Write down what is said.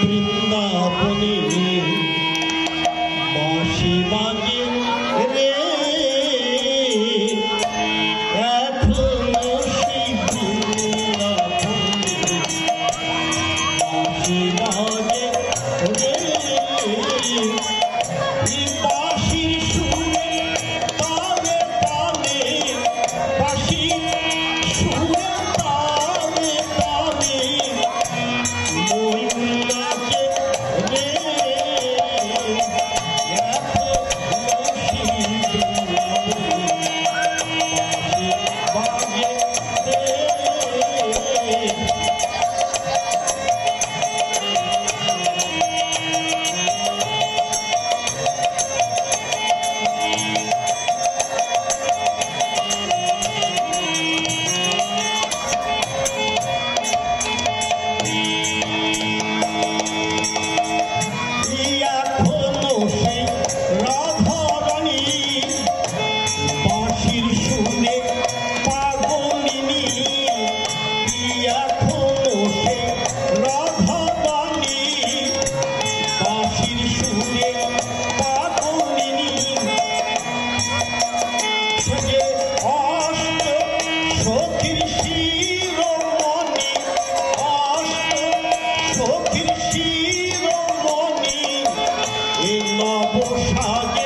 বৃন্দাবনী বাঁশি বাঁকি রে Thank you. Amen. পোশাকে